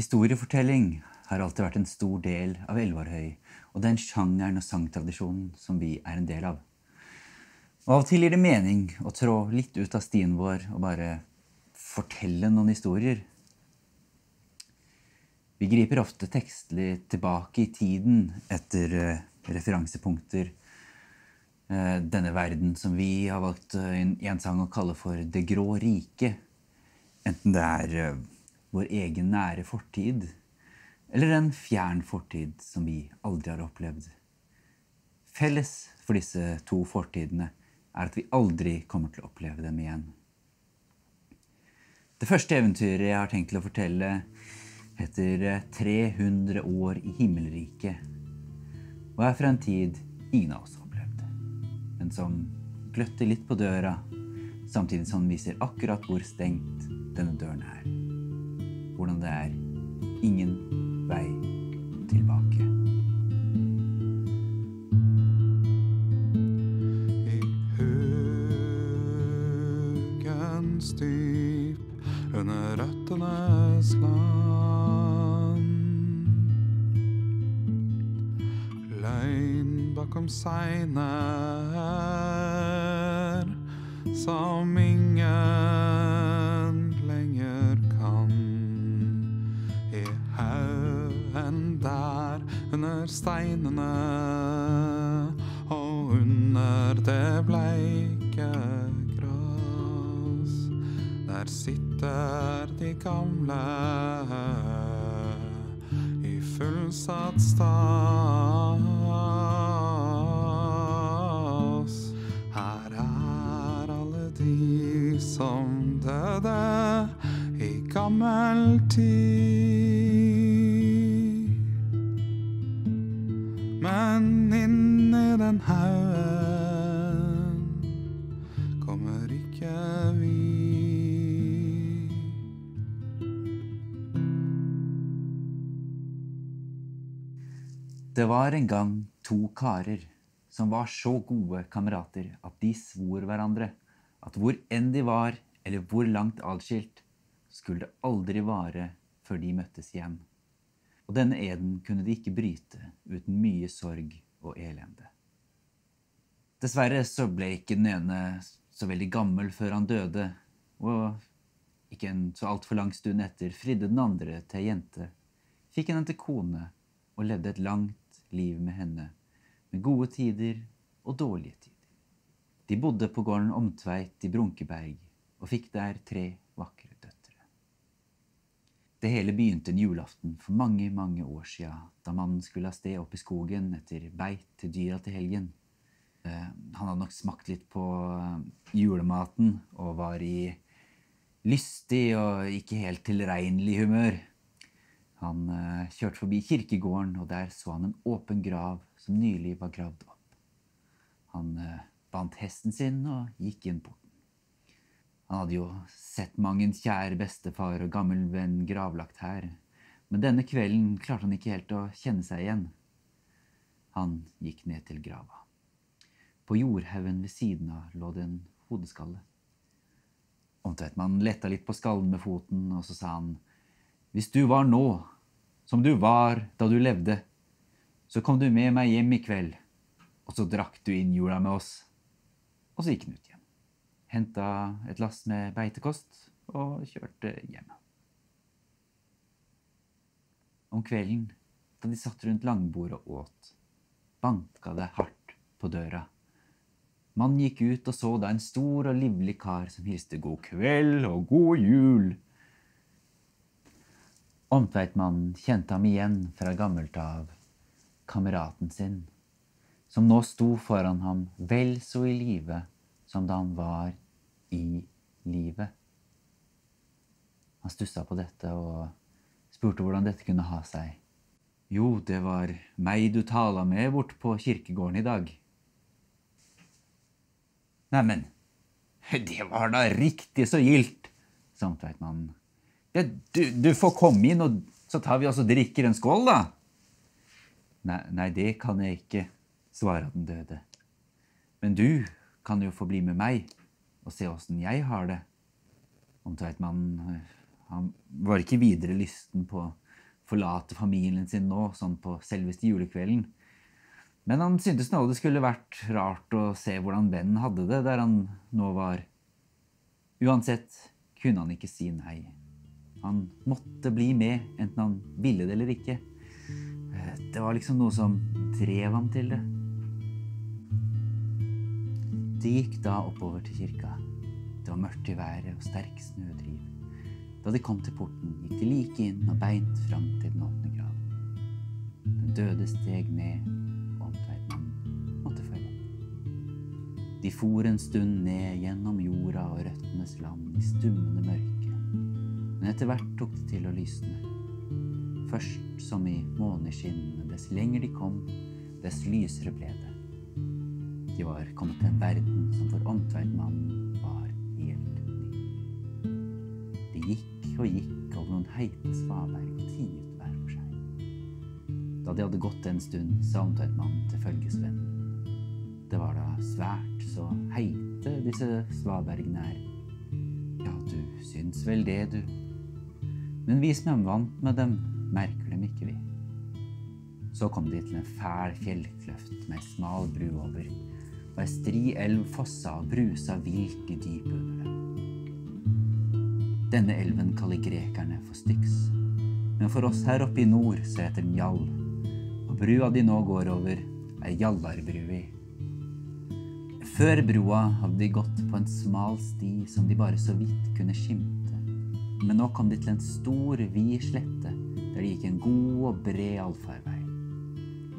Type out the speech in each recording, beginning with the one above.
Historiefortelling har alltid vært en stor del av Elvarhøy og den sjangeren og sangtradisjonen som vi er en del av. Og Av og til gir det mening å trå litt ut av stien vår og bare fortelle noen historier. Vi griper ofte tekstlig tilbake i tiden etter eh, referansepunkter. Eh, denne verden som vi har valgt eh, i en sang å kalle for Det grå riket. Enten det er vår egen nære fortid, eller en fjern fortid som vi aldri har opplevd. Felles for disse to fortidene er at vi aldri kommer til å oppleve dem igjen. Det første eventyret jeg har tenkt til å fortelle, heter 300 år i himmelriket og er fra en tid ingen av oss har opplevd, men som gløtter litt på døra, samtidig som den viser akkurat hvor stengt denne døren er. Hvordan det er ingen vei tilbake. I haugens dyp under røttenes land. Løgn bakom seiner som ingen Der sitter de gamle i fullsatt stas. Her er alle de som døde i gammel tid. Det var en gang to karer som var så gode kamerater at de svor hverandre at hvor enn de var, eller hvor langt adskilt, skulle det aldri vare før de møttes igjen. Og denne eden kunne de ikke bryte uten mye sorg og elende. Dessverre så ble ikke den ene så veldig gammel før han døde, og ikke en så altfor lang stund etter fridde den andre til ei jente, fikk henne til kone og levde et langt liv med henne, med gode tider og dårlige tider. De bodde på gården Omtveit i Brunkeberg og fikk der tre vakre døtre. Det hele begynte en julaften for mange, mange år sia, da mannen skulle av sted opp i skogen etter beit til dyra til helgen. Eh, Han hadde nok smakt litt på eh, julematen og var i lystig og ikke helt tilregnelig humør. Han eh, kjørte forbi kirkegården, og der så han en åpen grav som nylig var gravd opp. Han eh, bandt hesten sin og gikk inn porten. Han hadde jo sett mang en kjær bestefar og gammel venn gravlagt her, men denne kvelden klarte han ikke helt å kjenne seg igjen. Han gikk ned til grava. På jordhaugen ved siden av lå det en hodeskalle. Omtveitmannen letta litt på skallen med foten, og så sa han, Hvis du var nå, som du var da du levde, så kom du med meg hjem i kveld, og så drakk du inn jula med oss. Og så gikk han ut igjen. Henta et lass med beitekost og kjørte hjem. Om kvelden, da de satt rundt langbordet og åt, banka det hardt på døra. Mannen gikk ut og så da en stor og livlig kar som hilste god kveld og god jul. Omtveitmannen kjente ham igjen fra gammelt av, kameraten sin, som nå sto foran ham vel så i live som da han var i livet. Han stussa på dette og spurte hvordan dette kunne ha seg. Jo, det var meg du tala med bort på kirkegården i dag. Neimen, det var da riktig så gildt, sa Omtveitmannen. Ja, du, du får komme inn, og så tar vi oss og drikker en skål, da. Nei, nei, det kan jeg ikke, svarer den døde. Men du kan jo få bli med meg og se åssen jeg har det. Omtveitmannen han var ikke videre lysten på å forlate familien sin nå, sånn på selveste julekvelden. Men han syntes nå det skulle vært rart å se hvordan vennen hadde det der han nå var. Uansett kunne han ikke si nei. Han måtte bli med, enten han ville det eller ikke. Eh, Det var liksom noe som drev ham til det. De gikk da oppover til kirka. Det var mørkt i været og sterk snødriv. Da de kom til porten, gikk de like inn og beint fram til den åpne graven. Den døde steg ned, og omtveitmannen måtte følge opp. De for en stund ned gjennom jorda og røttenes land i stummende mørke, men etter hvert tok det til å lysne. Først som i måneskinnene, dess lenger de kom, dess lysere ble det. De var kommet til en verden som for omtveitmannen var helt ny. De gikk og gikk over noen heite svaberg og tiet hver for seg. Da de hadde gått en stund, sa omtveitmannen til følgesvennen. Det var da svært så heite disse svabergene er. Ja, du syns vel det, du. Men vi som er vant med dem, merker dem ikke, vi. Så kom de til en fæl fjellkløft med ei smal bru over, og ei stri elv fossa og brusa vilt i dypet under dem. Denne elven kaller grekerne for Styx, men for oss her oppe i nord så heter den Jall, og brua de nå går over, er Jallarbrua. Før broa hadde de gått på en smal sti som de bare så vidt kunne skimte, men nå kom de til en stor, vid slette der det gikk en god og bred allfarvei.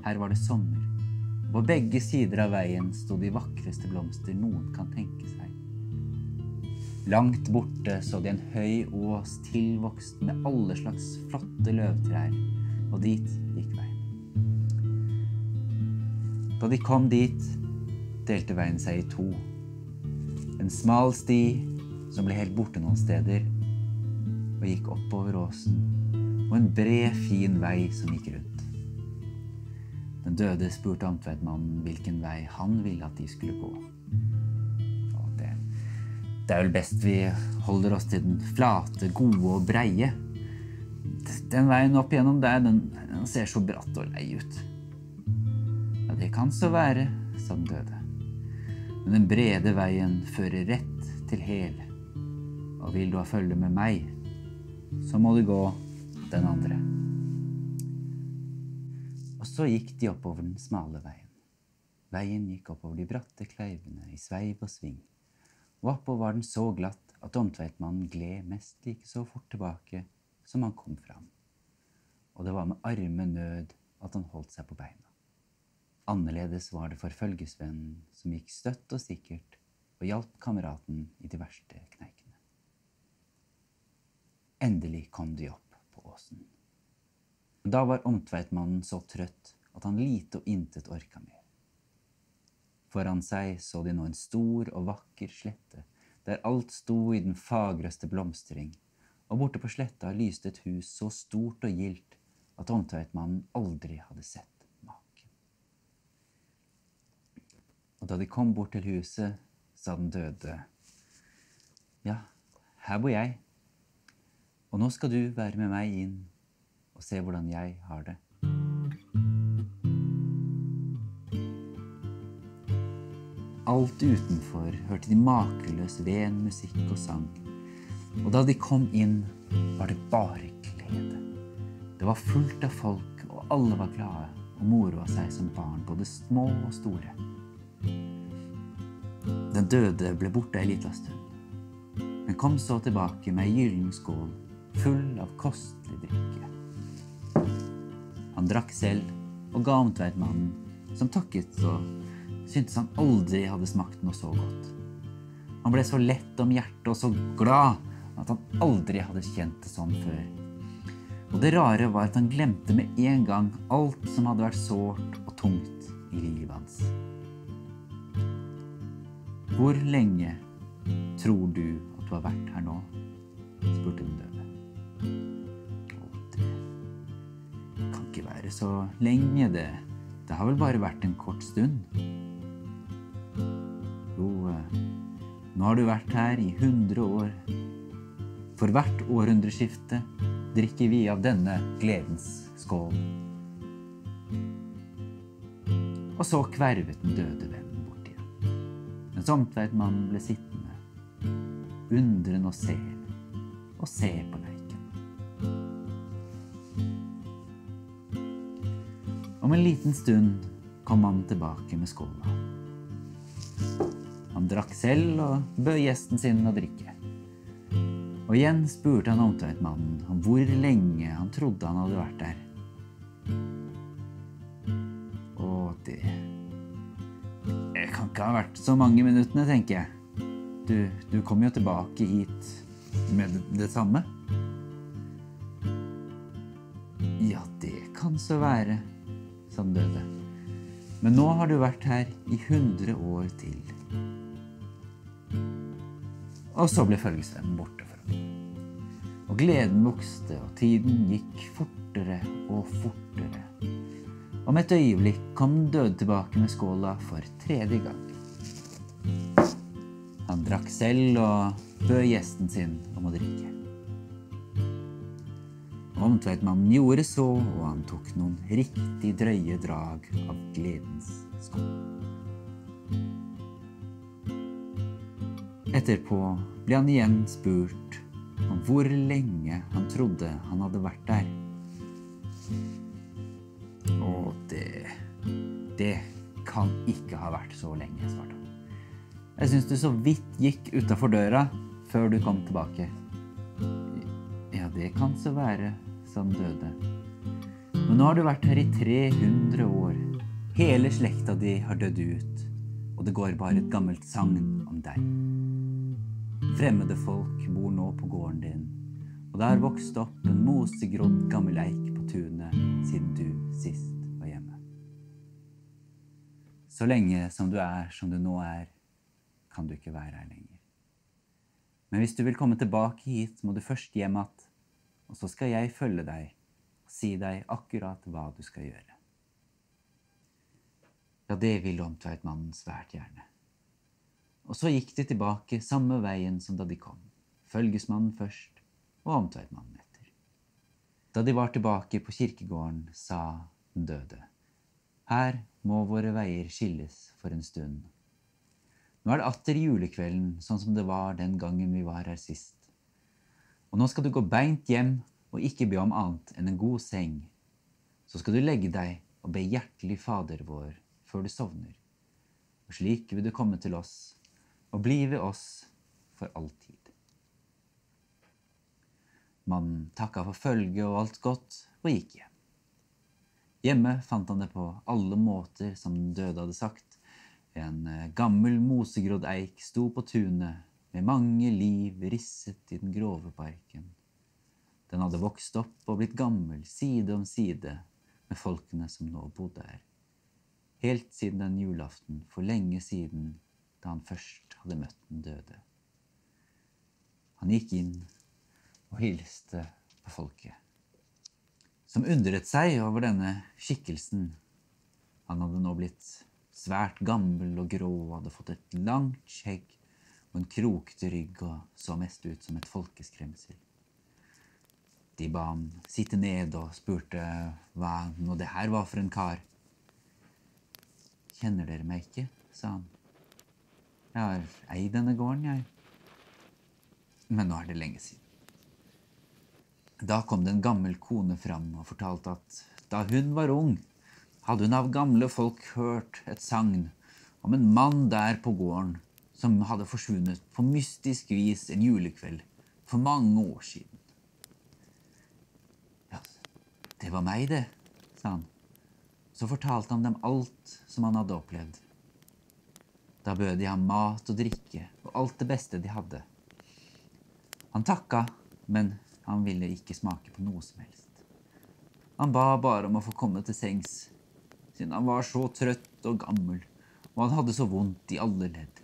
Her var det sommer. På begge sider av veien sto de vakreste blomster noen kan tenke seg. Langt borte så de en høy ås tilvokst med alle slags flotte løvtrær, og dit gikk veien. Da de kom dit, delte veien seg i to. En smal sti som ble helt borte noen steder, og gikk oppover åsen, og en bred, fin vei som gikk rundt. Den døde spurte amtveitmannen hvilken vei han ville at de skulle gå. Det, det er vel best vi holder oss til den flate, gode og breie. Den veien opp gjennom der, den, den ser så bratt og lei ut. Ja, det kan så være, sa den døde. Men den brede veien fører rett til Hel. Og vil du ha følge med meg, så må du gå den andre. Og så gikk de oppover den smale veien. Veien gikk oppover de bratte kleivene i sveiv og sving, og oppå var den så glatt at omtveitmannen gled mest like så fort tilbake som han kom fram. Og det var med arme nød at han holdt seg på beina. Annerledes var det for følgesvennen som gikk støtt og sikkert og hjalp kameraten i de verste. Endelig kom de opp på åsen. Da var omtveitmannen så trøtt at han lite og intet orka mer. Foran seg så de nå en stor og vakker slette, der alt sto i den fagreste blomstring, og borte på sletta lyste et hus så stort og gildt at omtveitmannen aldri hadde sett maken. Og da de kom bort til huset, sa den døde, ja, her bor jeg, og nå skal du være med meg inn og se hvordan jeg har det. Alt utenfor hørte de makeløs ren musikk og sang. Og da de kom inn, var det bare glede. Det var fullt av folk, og alle var glade og moroa seg som barn, både små og store. Den døde ble borte ei lita stund, men kom så tilbake med ei gyllen skål full av kostelig drikke. Han drakk selv og ga omtveitmannen, som takket og syntes han aldri hadde smakt noe så godt. Han ble så lett om hjertet og så glad at han aldri hadde kjent det sånn før. Og det rare var at han glemte med en gang alt som hadde vært sårt og tungt i livet hans. Hvor lenge tror du at du har vært her nå? spurte hun døde. Å, det kan ikke være så lenge, det. Det har vel bare vært en kort stund. Jo, eh, nå har du vært her i hundre år. For hvert århundreskifte drikker vi av denne gledens skål. Og så kvervet den døde vennen bort igjen. mens Omtveitmannen ble sittende, undren og se, og se på leiken. Om en liten stund kom han tilbake med skåla. Han drakk selv og bød gjesten sin å drikke. Og igjen spurte han omtøytmannen om hvor lenge han trodde han hadde vært der. Og det kan ikke ha vært så mange minuttene, tenker jeg. Du, du kom jo tilbake hit med det samme. Kan så være, sa den døde. Men nå har du vært her i hundre år til. Og så ble følgesvennen borte for ham. Og gleden vokste, og tiden gikk fortere og fortere. Om et øyeblikk kom den døde tilbake med skåla for tredje gang. Han drakk selv og bød gjesten sin om å drikke. Omtveitmannen gjorde så, og han tok noen riktig drøye drag av gledens skål. Etterpå ble han igjen spurt om hvor lenge han trodde han hadde vært der. Og det Det kan ikke ha vært så lenge, svarte han. Jeg syns du så vidt gikk utafor døra før du kom tilbake. Ja, det kan så være, sa den døde. Men nå har du vært her i 300 år. Hele slekta di har dødd ut, og det går bare et gammelt sagn om deg. Fremmede folk bor nå på gården din, og det har vokst opp en mosegrodd gammel eik på tunet siden du sist var hjemme. Så lenge som du er som du nå er, kan du ikke være her lenger. Men hvis du vil komme tilbake hit, må du først hjem att, og så skal jeg følge deg og si deg akkurat hva du skal gjøre. Ja, det ville Omtveitmannen svært gjerne. Og så gikk de tilbake samme veien som da de kom. Følgesmannen først, og Omtveitmannen etter. Da de var tilbake på kirkegården, sa den døde. Her må våre veier skilles for en stund. Nå er det atter julekvelden, sånn som det var den gangen vi var her sist. Og nå skal du gå beint hjem og ikke be om annet enn en god seng. Så skal du legge deg og be hjertelig Fader vår før du sovner. Og slik vil du komme til oss og bli ved oss for alltid. Mannen takka for følget og alt godt og gikk hjem. Hjemme fant han det på alle måter som den døde hadde sagt. En eh, gammel mosegrodd eik sto på tunet med mange liv risset i den grove parken. Den hadde vokst opp og blitt gammel side om side med folkene som nå bodde her. Helt siden den julaften for lenge siden da han først hadde møtt den døde. Han gikk inn og hilste på folket, som undret seg over denne skikkelsen. Han hadde nå blitt svært gammel og grå og hadde fått et langt skjegg og en krokete rygg og så mest ut som et folkeskremsel. De ba ham sitte ned og spurte hva nå det her var for en kar. Kjenner dere meg ikke? sa han. Jeg har eid denne gården, jeg. Men nå er det lenge siden. Da kom det en gammel kone fram og fortalte at da hun var ung, hadde hun av gamle folk hørt et sagn om en mann der på gården som hadde forsvunnet på mystisk vis en julekveld for mange år siden. Ja, det var meg, det, sa han. Så fortalte han dem alt som han hadde opplevd. Da bød de ham mat og drikke og alt det beste de hadde. Han takka, men han ville ikke smake på noe som helst. Han ba bare om å få komme til sengs, siden han var så trøtt og gammel, og han hadde så vondt i alle ledd.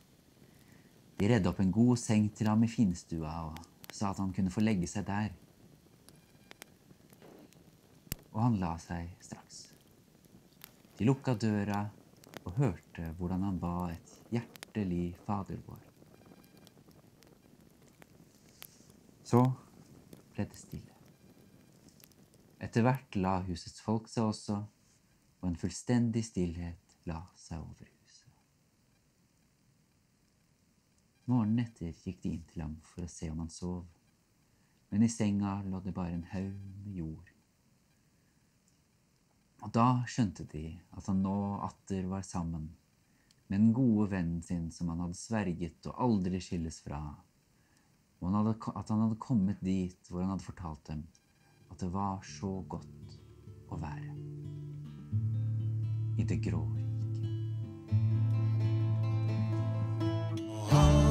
De redde opp en god seng til ham i finstua og sa at han kunne få legge seg der. Og han la seg straks. De lukka døra og hørte hvordan han ba et hjertelig Fader vår. Så ble det stille. Etter hvert la husets folk seg også, og en fullstendig stillhet la seg over huset. Morgenen etter gikk de inn til ham for å se om han sov, men i senga lå det bare en haug med jord. Og da skjønte de at han nå atter var sammen med den gode vennen sin som han hadde sverget å aldri skilles fra, og han hadde, at han hadde kommet dit hvor han hadde fortalt dem at det var så godt å være i det grå riket.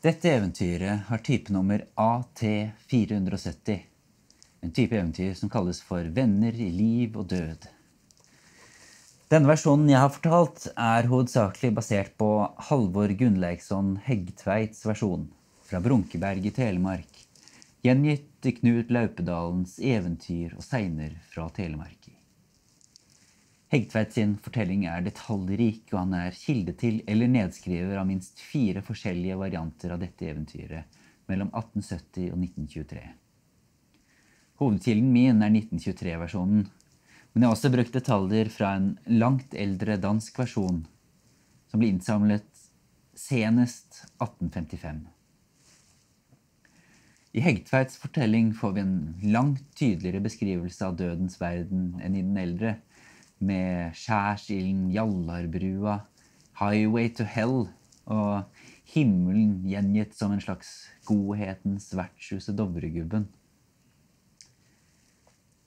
Dette eventyret har typenummer AT470. En type eventyr som kalles for Venner i liv og død. Denne versjonen jeg har fortalt, er hovedsakelig basert på Halvor Gunnleiksson Heggtveits versjon fra Brunkeberg i Telemark, gjengitt i Knut Laupedalens eventyr og segner fra Telemark. Heggtveit sin fortelling er detaljrik, og han er kilde til eller nedskriver av minst fire forskjellige varianter av dette eventyret mellom 1870 og 1923. Hovedkilden min er 1923-versjonen, men jeg har også brukt detaljer fra en langt eldre dansk versjon, som ble innsamlet senest 1855. I Hegtveits fortelling får vi en langt tydeligere beskrivelse av dødens verden enn i den eldre, med skjærsilden, Jallarbrua, Highway to Hell og himmelen gjengitt som en slags godhetens vertshus i Dovregubben.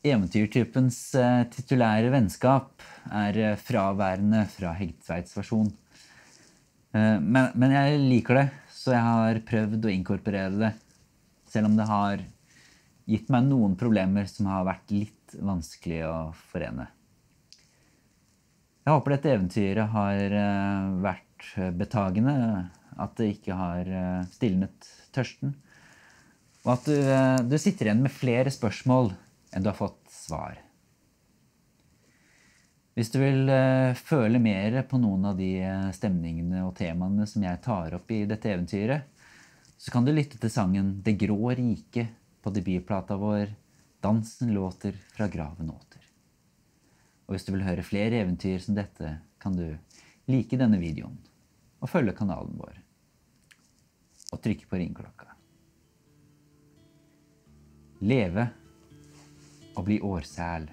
Eventyrtypens eh, titulære vennskap er eh, fraværende fra Hegtveits versjon. Eh, men, men jeg liker det, så jeg har prøvd å inkorporere det. Selv om det har gitt meg noen problemer som har vært litt vanskelig å forene. Jeg håper dette eventyret har eh, vært betagende, at det ikke har eh, stilnet tørsten, og at du, eh, du sitter igjen med flere spørsmål enn du har fått svar. Hvis du vil føle mer på noen av de stemningene og temaene som jeg tar opp i dette eventyret, så kan du lytte til sangen Det grå riket på debutplata vår Dansen låter fra graven åter. Og hvis du vil høre flere eventyr som dette, kan du like denne videoen og følge kanalen vår. Og trykke på ringeklokka. Leve og bli årsæl.